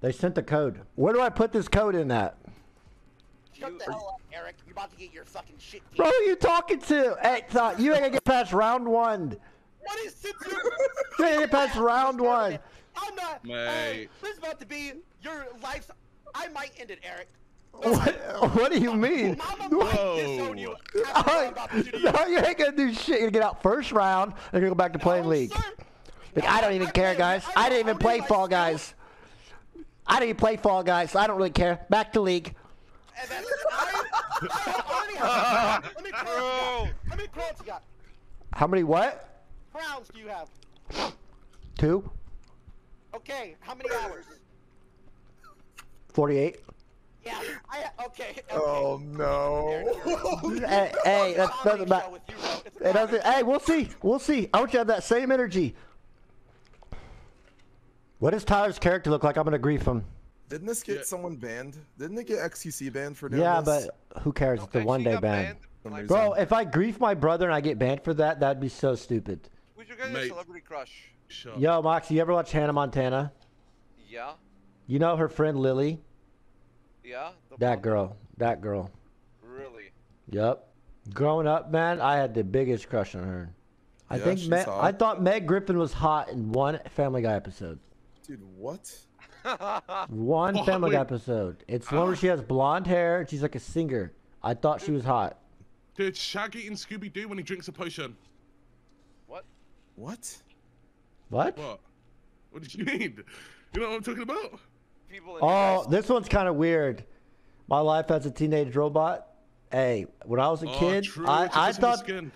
They sent the code. Where do I put this code in at? Shut the hell up, Eric. You're about to get your fucking shit beat. Bro, who you talking to? Hey, thought you ain't gonna get past round one. What is it? You ain't gonna get past round one. I'm not. Mate. Hey, this is about to be your life's. I might end it, Eric. What, what do you mean? Mama might disown you. I'm about to do no, you ain't gonna do shit. You're gonna get out first round and you're gonna go back to playing No, League. sir. Like, I don't even I care, play- guys. I I didn't even play Fall skills. Guys. I don't even play Fall Guys, so I don't really care. Back to League. And then I, I have. How many crowns you got? How many crowns you got? How many what? Crowns do you have? Two? Okay. How many hours? 48? Yeah. I okay. okay. Oh no. hey, hey, that Comedy doesn't matter. you, bro. It's a It doesn't. Hey, we'll see. We'll see. I want you to have that same energy. What does Tyler's character look like? I'm gonna grief him. Didn't this get Yeah. someone banned? Didn't it get XQC banned for doing Yeah, this? but who cares? It's a one day ban. For. Bro, if I grief my brother and I get banned for that, that'd be so stupid. Who's your guys' Mate. celebrity crush? Shut Yo, Moxie, you ever watch Hannah Montana? Yeah, You know her friend Lily? yeah. That blonde girl. That girl. Really? Yep. Growing up, man, I had the biggest crush on her. I Yeah, think she's I thought Meg Griffin was hot in one Family Guy episode. Dude, what? One What? Family Guy episode. It's the one where she has blonde hair and she's like a singer. I thought she was hot. Dude, Shaggy in Scooby Doo when he drinks a potion. what? What? What? What? What did you mean? You know what I'm talking about? People Oh, guys' this one's kind of weird. My life as a teenage robot. Hey, when I was a Oh, kid, true. I, I just in the thought skin.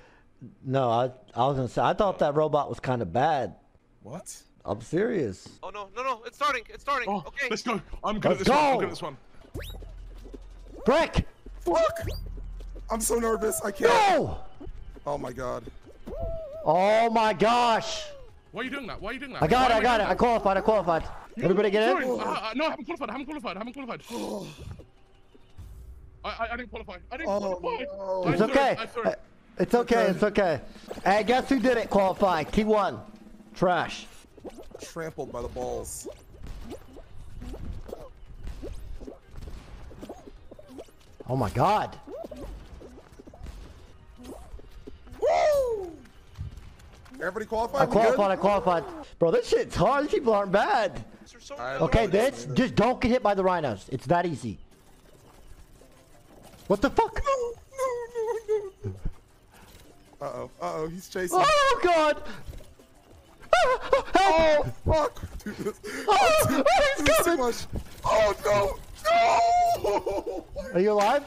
no, I I was gonna say I thought oh. that robot was kind of bad. What? I'm serious. Oh no, no, no! It's starting! It's starting! Oh, okay. let's go. I'm good Let's at this one. I'm go. good at this one. Brick, Fuck! I'm so nervous. I can't. no! Oh my god. Oh my gosh! Why are you doing that? Why are you doing that? I got Why it, I got it. doing I qualified, I qualified. Everybody get Sorry. in? Uh, uh, no, I haven't qualified. I haven't qualified. I haven't qualified. I. I, I, I didn't qualify. I didn't Oh, qualify. no. It's sorry, okay. I'm sorry. It's okay, okay. it's okay. Hey, guess who did it qualify? T1. Trash. Trampled by the balls. Oh my god. Woo! Everybody qualified? I qualified, I qualified. Bro, this shit's hard. These people aren't bad. So Okay, this just don't get hit by the rhinos. It's that easy. What the fuck? No, no, no, no. Uh-oh, uh-oh, he's chasing. Oh god! Ah, Oh, Help! fuck! Dude, this, Oh, dude, oh, he's this is too much. Oh, no! No! Are you alive?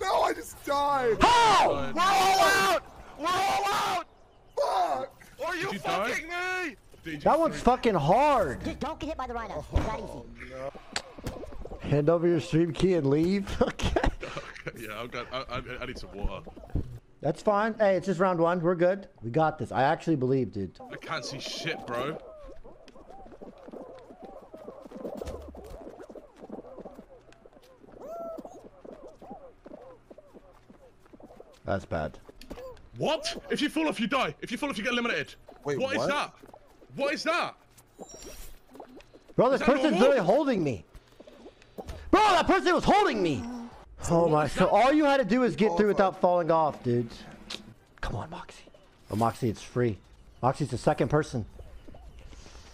No, I just died! How? We're all out! We're all out! Fuck! Are you Did you die? fucking me? Did you That one's fucking hard. Just don't get hit by the rhino. It's that easy. Oh, no. Hand over your stream key and leave. Okay. Yeah, I've got. I, I, I need some water. That's fine. Hey, it's just round one. We're good. We got this. I actually believe, dude. I can't see shit, bro. That's bad. What? If you fall off, you die. If you fall off, you get eliminated. Wait, what is what? that? What is that? Bro, this that person's normal? literally holding me. Bro, that person was holding me. Oh my, so all you had to do is get through without falling off, dude. Come on, Moxie. Oh, Moxie, it's free. Moxie's the second person.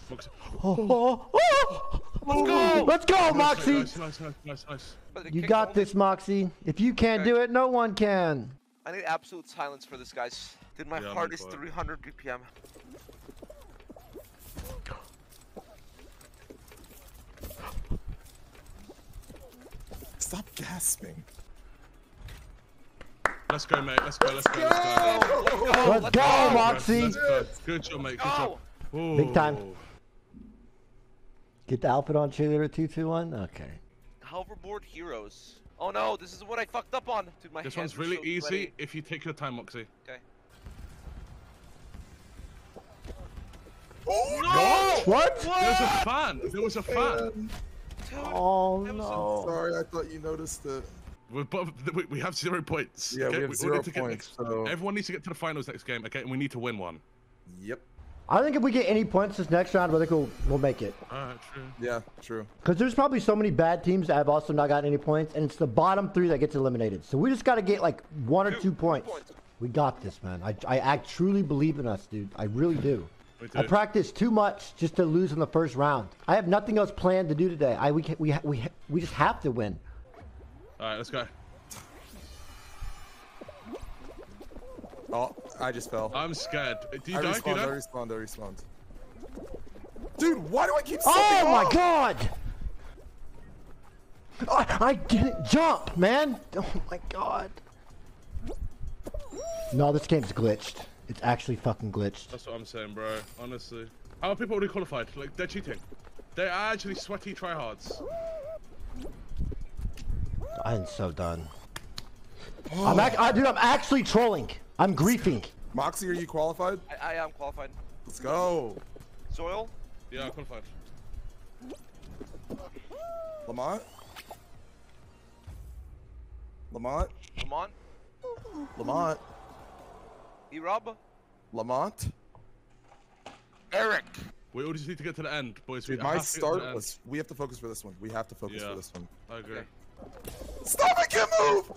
Moxie. Oh, oh, oh. Let's go! Let's go, Moxie. Nice, nice, nice, nice, nice. You got this, Moxie. If you can't do it, no one can. I need absolute silence for this, guys. Dude, my Yeah, heart is 300 BPM. Stop gasping. Let's go, mate. Let's go. Let's go. Let's go. Let's go! Let's go, Moxie. Let's go. Good job, mate. Good job. Go! Big time. Get the outfit on cheerleader 221? Okay. Hoverboard heroes. Oh no, this is what I fucked up on. Dude, my This one's really so easy sweaty. if you take your time, Moxie. Okay. Oh, What? There was a fan. There was a fan. Man. Dude, Oh, That was so- no. Sorry, I thought you noticed it. We're both, we, we have zero points. Yeah, we have all zero need points, next- so- Everyone needs to get to the finals next game, okay? And we need to win one. Yep. I think if we get any points this next round, I think we'll, we'll make it. Alright, true. Yeah, true. Because there's probably so many bad teams that have also not gotten any points, and it's the bottom three that gets eliminated. So we just got to get like one or two points. points. We got this, man. I, I, I truly believe in us, dude. I really do. Me I practiced too much just to lose in the first round. I have nothing else planned to do today. I we we we we just have to win. Alright, let's go. Oh, I just fell. I'm scared. Do you I die? Do you respawned, I die? respawned, I respawned. Dude, why do I keep Oh slipping my off? god! I, I didn't jump, man. Oh my god. No, this game's glitched. It's actually fucking glitched. That's what I'm saying, bro. Honestly. How are people already qualified? Like, they're cheating. They're actually sweaty tryhards. I'm so done. Oh. I'm act- I, dude, I'm actually trolling. I'm griefing. Moxie, are you qualified? I, I am qualified. Let's go. Zoil? Yeah, qualified. Lamont? Lamont? Lamont? Lamont? Erobb? Lamont? Eric! We all just need to get to the end, boys. Dude, we my have to get to the start end. was. We have to focus for this one. We have to focus Yeah. for this one. I agree. Stop it! Can't move!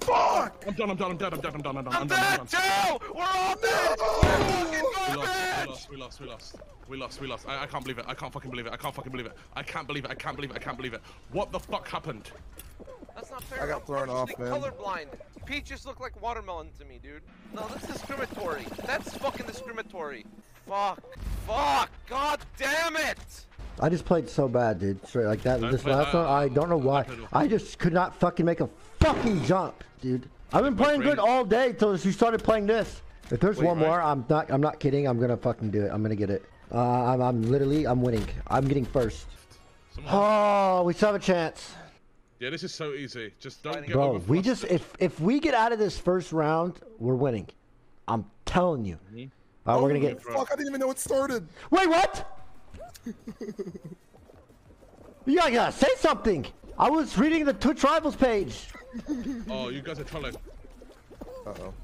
Fuck! I'm done, I'm done, I'm dead, I'm dead, I'm done, I'm done, I'm I'm done, I'm dead done. too! We're all dead! We Fucking lost, we lost, we lost, we lost. We lost, we lost. I, I can't believe it. I can't fucking believe it. I can't fucking believe it. I can't believe it. I can't believe it. I can't believe it. What the fuck happened? That's not fair. I got I'm thrown off, man. colorblind. Peaches look like watermelon to me, dude. No, that's discriminatory. That's fucking discriminatory. Fuck. Fuck. God damn it! I just played so bad, dude. Straight like that. I This played- last I- one, I don't know why. I just could not fucking make a fucking jump, dude. I've been playing good all day till you started playing this. If there's Wait, one more, I'm not. I'm not kidding. I'm gonna fucking do it. I'm gonna get it. Uh, I'm, I'm literally. I'm winning. I'm getting first. Someone- Oh, we still have a chance, Yeah, this is so easy. Just don't get bro. over We just if if we get out of this first round, we're winning. I'm telling you. All right, we're gonna get. Fuck, I didn't even know it started. Wait, what? you gotta, gotta say something. I was reading the two Rivals page. Oh, you guys are trolling. Uh oh.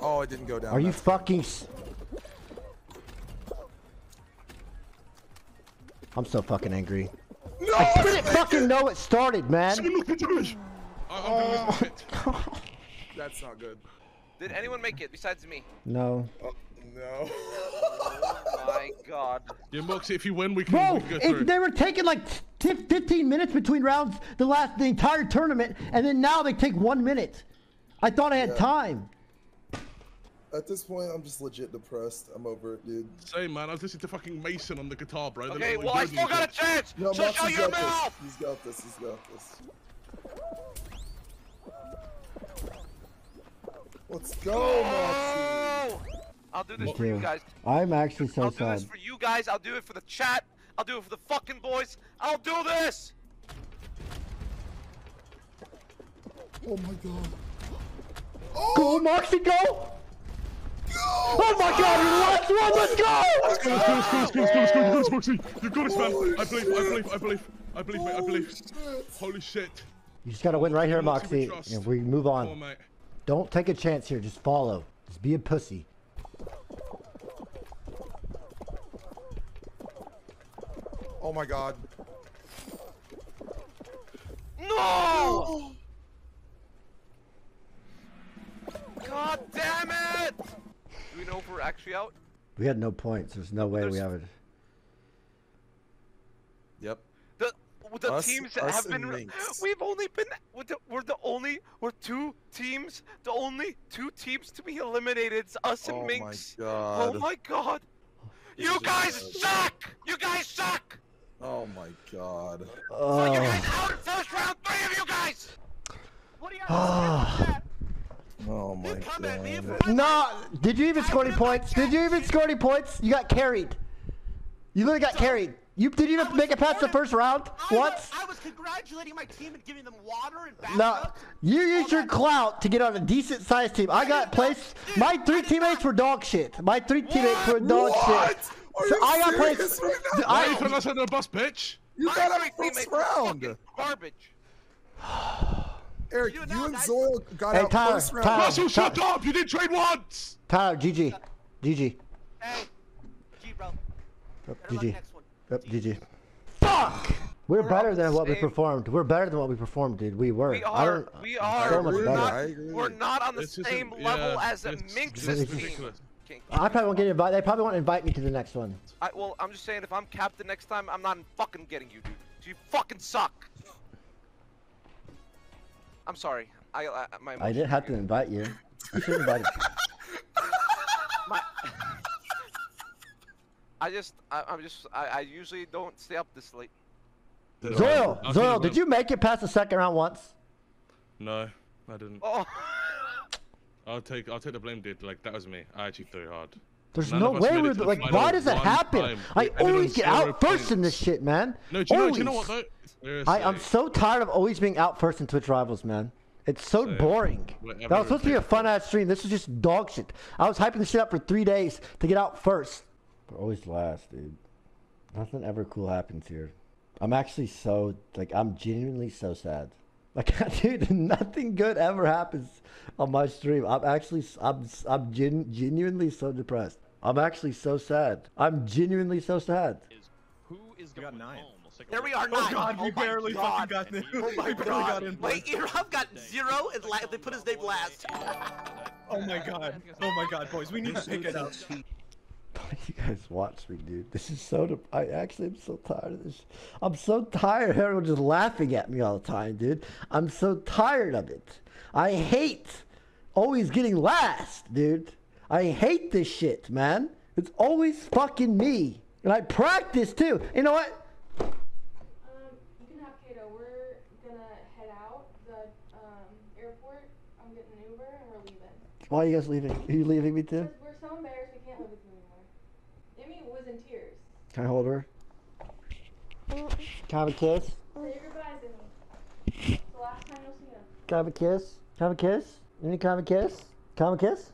Oh, it didn't go down. Are you fucking? s- I'm so fucking angry. No! I didn't fucking know it started, man. Someone look at damage! I, I'm gonna lose my shit. That's not good. Did anyone make it besides me? No. Oh, no. Oh my god. Yeah, Moxie, if you win, we can, Bro, we can go it, through. they were taking like 15 minutes between rounds the last the entire tournament, and then now they take one minute. I thought I had time. At this point, I'm just legit depressed. I'm over it, dude. Same, man. I was listening to fucking Mason on the guitar, bro. They're Okay, not well I still got a chance! No, so shut your mouth! this. He's got this. He's got this. Let's go, Moxie. Oh! I'll do this for you too. guys. I'm actually so I'll do this for you guys. I'll do it for the chat. I'll do it for the fucking boys. I'll do this! Oh my god. Go, Moxie, go! Oh my god, you're the last one, let's go! Let's go, let's go, let's go, let's go, let's go, let's go, you got this, Moxie. You got this, man. I believe, I believe, I believe, I believe, mate, I believe. Holy shit. You just gotta win right here, Moxie, we and we move on. on. Don't take a chance here, just follow. Just be a pussy. Oh my god. No! God damn it! Do we know if we're actually out? We had no points, there's no way we have it. Yep. The the Us- teams us have been Minx. we've only been we're the, we're the only we're two teams the only two teams to be eliminated it's us and Oh my Minx. god. Oh my god. You guys bad. suck! You guys suck! Oh my god. Oh. So you Oh. guys out first round, three of you guys! What do you My come at me for No, did you even score any points? Did you even score any points? You got carried. You literally got carried. You did you even make it past the first round I once? I was congratulating my team and giving them water and backup. No, you used your clout to get on a decent sized team. I got placed. My three teammates were dog shit. My three teammates were dog What? shit. Are So you I got placed. right now? Why are you I, putting us under the bus, bitch? You got three a first teammates round. Garbage. Eric, You you, and guys. Zoil got Hey, out Tyler, first round. Tyler. Russel, shut up! You didn't trade once! Tyler, GG. GG. Hey, G, bro. Yep, GG. next. Yep, GG. Fuck! We're, We're better than the what we performed. We're better than what we performed, dude. We were. We are. don't- We are. So much we're better. not. We're not on the This isn't- same yeah, level as a this- Minx's team. ridiculous. I probably won't get invited. They probably won't invite me to the next one. I, well, I'm just saying, if I'm captain next time, I'm not fucking getting you, dude. You fucking suck. I'm sorry. I, I my. I didn't have to invite you. You should invite me. My, I just, I, I'm just, I, I usually don't stay up this late. Zoil, I'll Zoil, tell did you make it past the second round once? No, I didn't. Oh, I'll take I'll take the blame, dude. Like that was me. I actually threw hard. There's None no way we're the like. Why does it happen? time. I We always get zero out first in this shit, man. No, do you know, do you know what though? Seriously. I, I'm so tired of always being out first in Twitch rivals, man. It's so Same. boring. That was supposed to be a fun ass stream. This was just dog shit. I was hyping the shit up for three days to get out first. We're always last, dude. Nothing ever cool happens here. I'm actually so like I'm genuinely so sad. Like, dude, nothing good ever happens on my stream. I'm actually I'm I'm gen- genuinely so depressed. I'm actually so sad. I'm genuinely so sad. Who is We got nine. home? We'll take a There we are, oh, nine. Oh god, we my barely God. fucking got in. Oh my god. got in. Wait, Erobb got zero and la- they put his name last. Oh my god. Oh my god, boys, we need to pick it up. Guys watch me, dude. This is so. Dep- I actually am so tired of this. I'm so tired of everyone just laughing at me all the time, dude. I'm so tired of it. I hate always getting last, dude. I hate this shit, man. It's always fucking me, and I practice too. You know what? Um, you can have Kato. We're gonna head out the um, airport. I'm getting an Uber and we're leaving. Why are you guys leaving? Are you leaving me too? Because we're so embarrassed we can't live with you anymore. Emmy was in tears. Can I hold her? Mm-hmm. Can I have a kiss? Say your goodbyes, Emmy. It's the last time you'll see him. Can I have a kiss? Can I have a kiss? Any kind of a kiss? Can I have a kiss?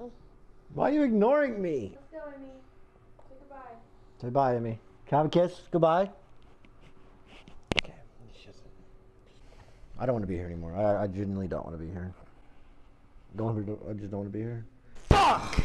Mm-hmm. Why are you ignoring me? Let's go, Emmy. Say goodbye. Say bye, Emmy. Can I have a kiss? Goodbye. Okay. just- I don't want to be here anymore. I, I genuinely don't want to be here. Don't, I just don't want to be here fuck.